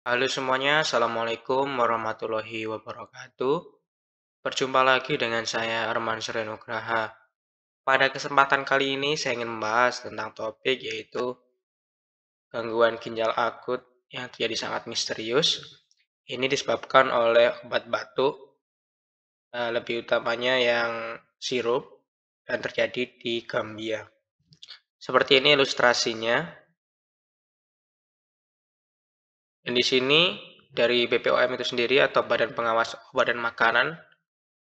Halo semuanya, Assalamualaikum warahmatullahi wabarakatuh. Berjumpa lagi dengan saya Arman Serenugraha. Pada kesempatan kali ini saya ingin membahas tentang topik yaitu gangguan ginjal akut yang terjadi sangat misterius. Ini disebabkan oleh obat batuk, eh, lebih utamanya yang sirup dan terjadi di Gambia. Seperti ini ilustrasinya. Dan di sini dari BPOM itu sendiri atau Badan Pengawas Obat dan Makanan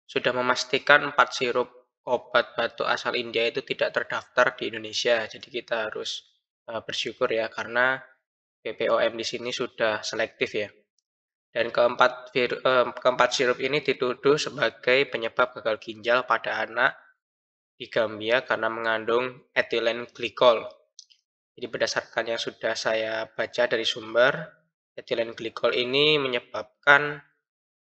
sudah memastikan empat sirup obat batuk asal India itu tidak terdaftar di Indonesia. Jadi kita harus uh, bersyukur ya karena BPOM di sini sudah selektif ya. Dan keempat, uh, keempat sirup ini dituduh sebagai penyebab gagal ginjal pada anak di Gambia karena mengandung etilen glikol. Jadi berdasarkan yang sudah saya baca dari sumber, etilen glikol ini menyebabkan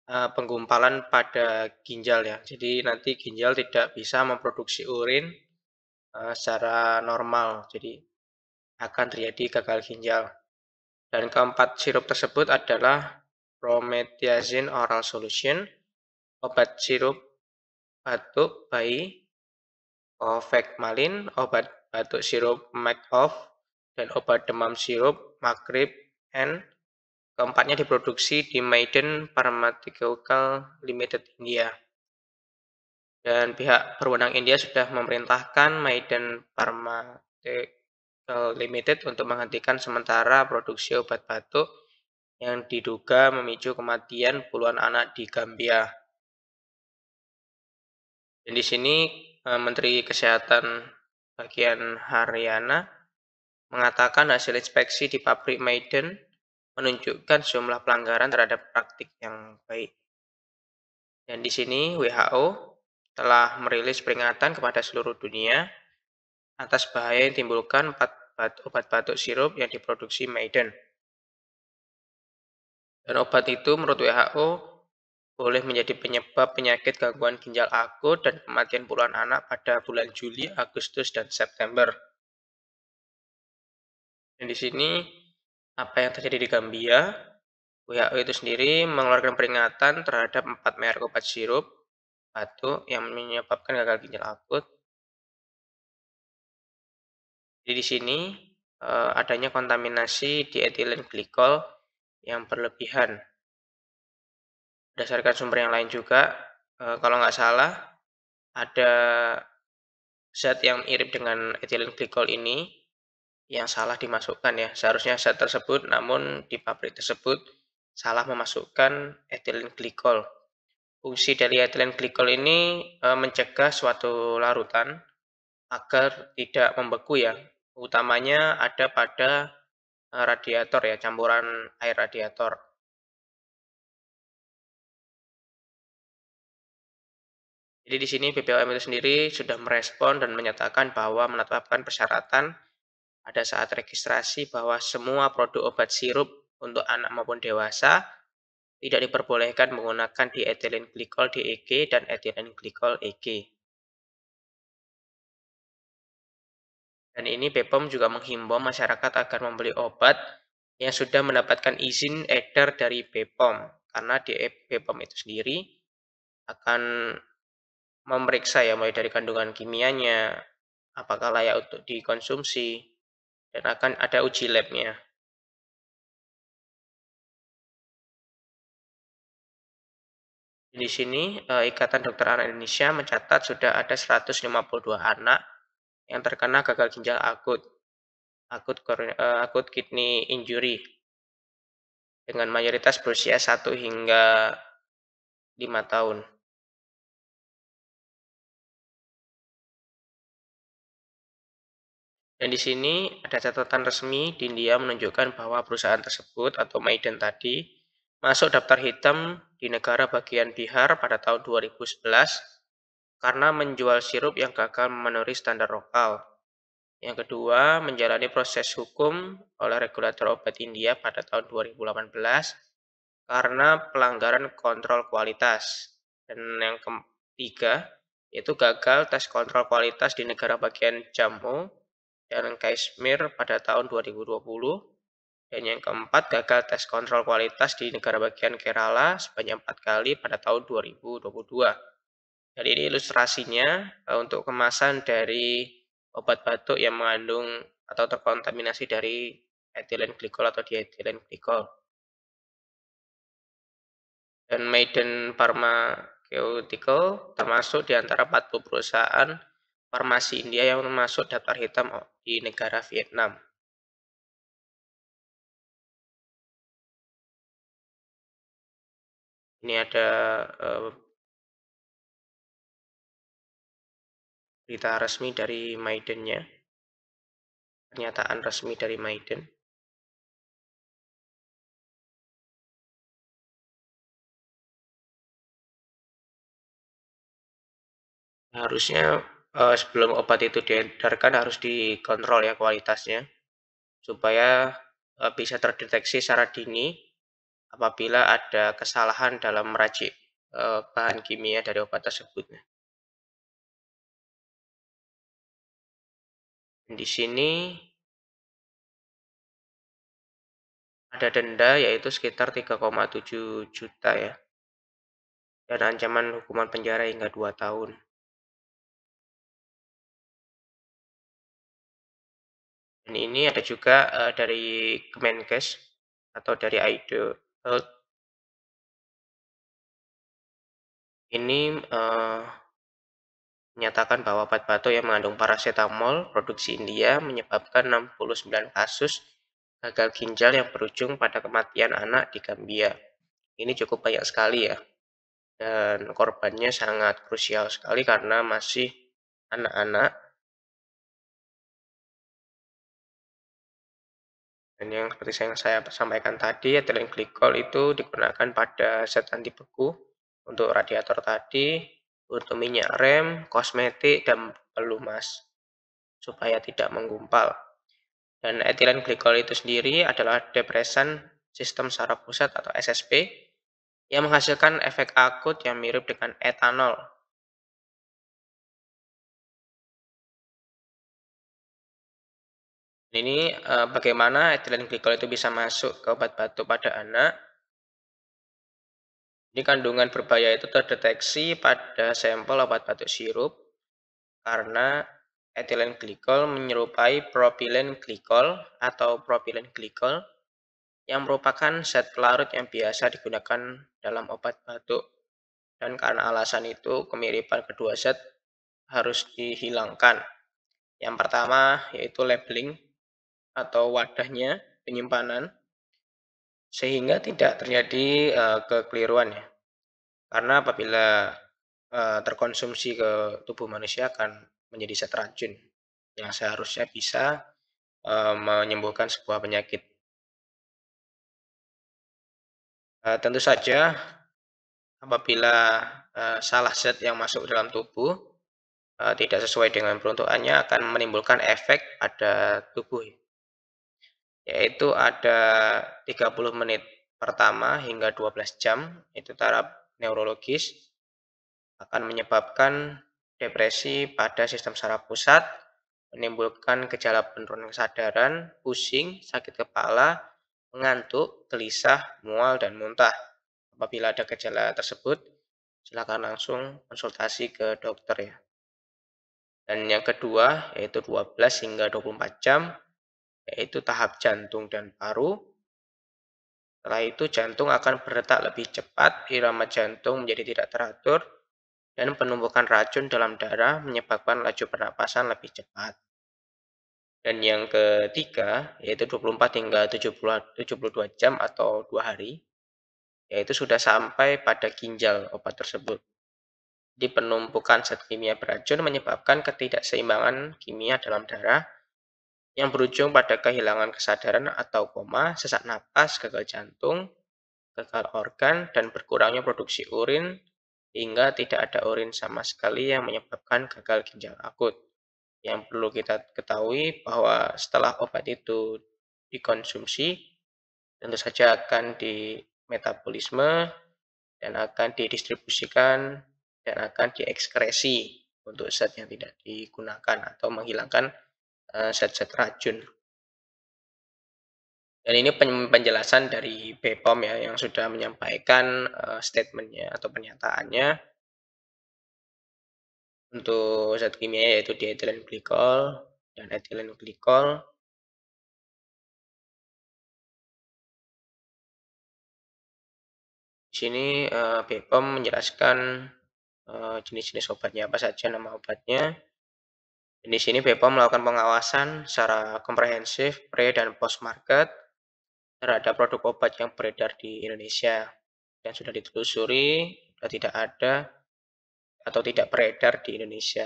uh, penggumpalan pada ginjal ya. Jadi nanti ginjal tidak bisa memproduksi urin uh, secara normal. Jadi akan terjadi gagal ginjal. Dan keempat sirup tersebut adalah promethazine oral solution, obat sirup batuk bayi, Malin, obat batuk sirup Mac-Off, dan obat demam sirup Makrib N Keempatnya diproduksi di Maiden Pharmaceutical Limited India. Dan pihak berwenang India sudah memerintahkan Maiden Pharmaceutical Limited untuk menghentikan sementara produksi obat batuk yang diduga memicu kematian puluhan anak di Gambia. Dan di sini eh, Menteri Kesehatan bagian Haryana mengatakan hasil inspeksi di pabrik Maiden menunjukkan sejumlah pelanggaran terhadap praktik yang baik. Dan di sini WHO telah merilis peringatan kepada seluruh dunia atas bahaya yang timbulkan obat batuk sirup yang diproduksi Maiden. Dan obat itu menurut WHO boleh menjadi penyebab penyakit gangguan ginjal akut dan kematian puluhan anak pada bulan Juli, Agustus, dan September. Dan di sini apa yang terjadi di Gambia, WHO itu sendiri mengeluarkan peringatan terhadap empat merek obat sirup batuk yang menyebabkan gagal ginjal akut. Jadi di sini eh, adanya kontaminasi di etilen glikol yang berlebihan. Berdasarkan sumber yang lain juga, eh, kalau nggak salah ada zat yang mirip dengan etilen glikol ini yang salah dimasukkan ya. Seharusnya zat tersebut namun di pabrik tersebut salah memasukkan etilen glikol. Fungsi dari etilen glikol ini e, mencegah suatu larutan agar tidak membeku ya. Utamanya ada pada e, radiator ya, campuran air radiator. Jadi di sini BPOM itu sendiri sudah merespon dan menyatakan bahwa menetapkan persyaratan pada saat registrasi bahwa semua produk obat sirup untuk anak maupun dewasa tidak diperbolehkan menggunakan diethylene glycol DEG dan ethylene glycol EG. Dan ini BPOM juga menghimbau masyarakat agar membeli obat yang sudah mendapatkan izin edar dari BPOM karena di BPOM itu sendiri akan memeriksa ya mulai dari kandungan kimianya, apakah layak untuk dikonsumsi, dan akan ada uji labnya. Di sini, eh, Ikatan Dokter Anak Indonesia mencatat sudah ada 152 anak yang terkena gagal ginjal akut, akut, uh, akut kidney injury, dengan mayoritas berusia 1 hingga 5 tahun. Dan di sini ada catatan resmi di India menunjukkan bahwa perusahaan tersebut atau Maiden tadi masuk daftar hitam di negara bagian Bihar pada tahun 2011 karena menjual sirup yang gagal memenuhi standar lokal. Yang kedua, menjalani proses hukum oleh regulator obat India pada tahun 2018 karena pelanggaran kontrol kualitas. Dan yang ketiga, yaitu gagal tes kontrol kualitas di negara bagian Jammu dan Kashmir pada tahun 2020 Dan yang keempat, gagal tes kontrol kualitas di negara bagian Kerala sebanyak empat kali pada tahun 2022. Dan ini ilustrasinya eh, untuk kemasan dari obat batuk yang mengandung atau terkontaminasi dari etilen glikol atau dietilen glikol. Dan Maiden Pharmaceutical termasuk di antara 40 perusahaan farmasi India yang masuk daftar hitam di negara Vietnam. Ini ada uh, berita resmi dari Maidennya, pernyataan resmi dari Maiden. Harusnya uh, sebelum obat itu diedarkan harus dikontrol ya kualitasnya supaya uh, bisa terdeteksi secara dini apabila ada kesalahan dalam meracik uh, bahan kimia dari obat tersebut. Di sini ada denda yaitu sekitar 3,7 juta ya. Dan ancaman hukuman penjara hingga 2 tahun. Dan ini ada juga uh, dari Kemenkes atau dari AIDO ini uh, menyatakan bahwa obat batuk yang mengandung paracetamol produksi India menyebabkan 69 kasus gagal ginjal yang berujung pada kematian anak di Gambia. Ini cukup banyak sekali ya. Dan korbannya sangat krusial sekali karena masih anak-anak Dan yang seperti yang saya sampaikan tadi, etilen glikol itu digunakan pada zat anti beku untuk radiator tadi, untuk minyak rem, kosmetik, dan pelumas supaya tidak menggumpal. Dan etilen glikol itu sendiri adalah depresan sistem saraf pusat atau SSP yang menghasilkan efek akut yang mirip dengan etanol Ini uh, bagaimana etilen glikol itu bisa masuk ke obat batuk pada anak. Ini kandungan berbahaya itu terdeteksi pada sampel obat batuk sirup karena etilen glikol menyerupai propilen glikol atau propilen glikol yang merupakan zat pelarut yang biasa digunakan dalam obat batuk. Dan karena alasan itu, kemiripan kedua zat harus dihilangkan. Yang pertama yaitu labeling atau wadahnya penyimpanan sehingga tidak terjadi uh, kekeliruan ya. Karena apabila uh, terkonsumsi ke tubuh manusia akan menjadi zat racun yang seharusnya bisa uh, menyembuhkan sebuah penyakit. Uh, tentu saja apabila uh, salah zat yang masuk dalam tubuh uh, tidak sesuai dengan peruntukannya akan menimbulkan efek pada tubuh yaitu ada 30 menit pertama hingga 12 jam, itu taraf neurologis, akan menyebabkan depresi pada sistem saraf pusat, menimbulkan gejala penurunan kesadaran, pusing, sakit kepala, mengantuk, gelisah, mual, dan muntah. Apabila ada gejala tersebut, silakan langsung konsultasi ke dokter ya. Dan yang kedua, yaitu 12 hingga 24 jam, yaitu tahap jantung dan paru. Setelah itu jantung akan berdetak lebih cepat, irama jantung menjadi tidak teratur, dan penumpukan racun dalam darah menyebabkan laju pernapasan lebih cepat. Dan yang ketiga, yaitu 24 hingga 70, 72 jam atau dua hari, yaitu sudah sampai pada ginjal obat tersebut. Di penumpukan zat kimia beracun menyebabkan ketidakseimbangan kimia dalam darah yang berujung pada kehilangan kesadaran atau koma, sesak napas, gagal jantung, gagal organ, dan berkurangnya produksi urin hingga tidak ada urin sama sekali yang menyebabkan gagal ginjal akut. Yang perlu kita ketahui bahwa setelah obat itu dikonsumsi, tentu saja akan di metabolisme dan akan didistribusikan dan akan diekskresi untuk zat yang tidak digunakan atau menghilangkan zat-zat racun Dan ini penjelasan dari BPOM ya, yang sudah menyampaikan uh, statementnya atau pernyataannya untuk zat kimia yaitu diethylene glycol dan ethylene glycol. Di sini uh, BPOM menjelaskan jenis-jenis uh, obatnya apa saja, nama obatnya. Di sini BPOM melakukan pengawasan secara komprehensif pre dan post market terhadap produk obat yang beredar di Indonesia dan sudah ditelusuri sudah tidak ada atau tidak beredar di Indonesia.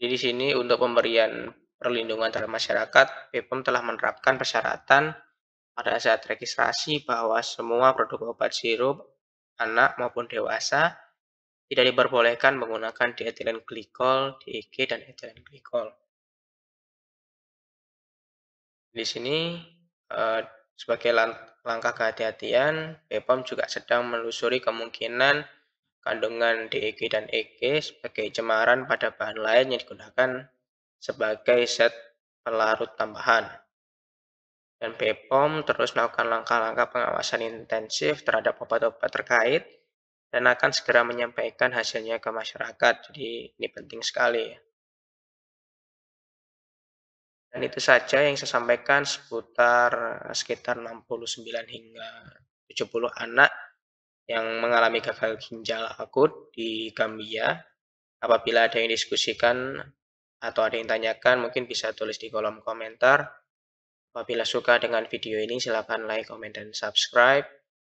Jadi di sini untuk pemberian perlindungan terhadap masyarakat, BPOM telah menerapkan persyaratan pada saat registrasi bahwa semua produk obat sirup anak maupun dewasa tidak diperbolehkan menggunakan dietilen glikol, DEG, dan etilen glikol. Di sini eh, sebagai langkah kehati-hatian, BPOM juga sedang menelusuri kemungkinan kandungan DEG dan EG sebagai cemaran pada bahan lain yang digunakan sebagai zat pelarut tambahan. Dan BPOM terus melakukan langkah-langkah pengawasan intensif terhadap obat-obat terkait dan akan segera menyampaikan hasilnya ke masyarakat. Jadi ini penting sekali. Dan itu saja yang saya sampaikan seputar eh, sekitar 69 hingga 70 anak yang mengalami gagal ginjal akut di Gambia. Apabila ada yang diskusikan atau ada yang tanyakan, mungkin bisa tulis di kolom komentar. Apabila suka dengan video ini, silahkan like, comment, dan subscribe.